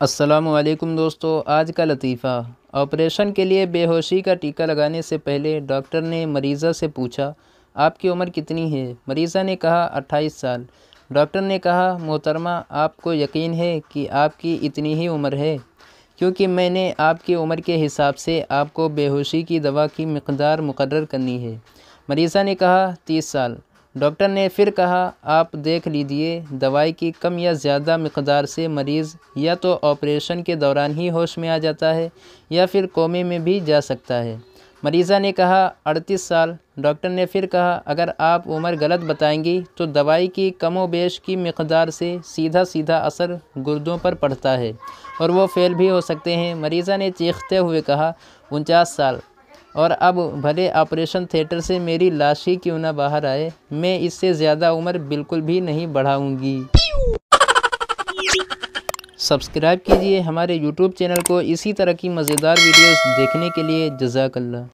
असलकुम दोस्तों, आज का लतीफ़ा। ऑपरेशन के लिए बेहोशी का टीका लगाने से पहले डॉक्टर ने मरीज़ा से पूछा, आपकी उम्र कितनी है? मरीज़ा ने कहा 28 साल। डॉक्टर ने कहा, मोहतरमा, आपको यकीन है कि आपकी इतनी ही उम्र है? क्योंकि मैंने आपकी उम्र के हिसाब से आपको बेहोशी की दवा की मकदार मुकर करनी है। मरीज़ा ने कहा, तीस साल। डॉक्टर ने फिर कहा, आप देख लीजिए, दवाई की कम या ज़्यादा मकदार से मरीज़ या तो ऑपरेशन के दौरान ही होश में आ जाता है या फिर कोमे में भी जा सकता है। मरीज़ा ने कहा, अड़तीस साल। डॉक्टर ने फिर कहा, अगर आप उम्र गलत बताएँगी तो दवाई की कमो बेश की मकदार से सीधा सीधा असर गुर्दों पर पड़ता है और वो फेल भी हो सकते हैं। मरीज़ा ने चीखते हुए कहा, उनचास साल। और अब भले ऑपरेशन थिएटर से मेरी लाश ही क्यों ना बाहर आए, मैं इससे ज़्यादा उम्र बिल्कुल भी नहीं बढ़ाऊँगी। सब्सक्राइब कीजिए हमारे यूट्यूब चैनल को इसी तरह की मज़ेदार वीडियोस देखने के लिए। जजाकल्ला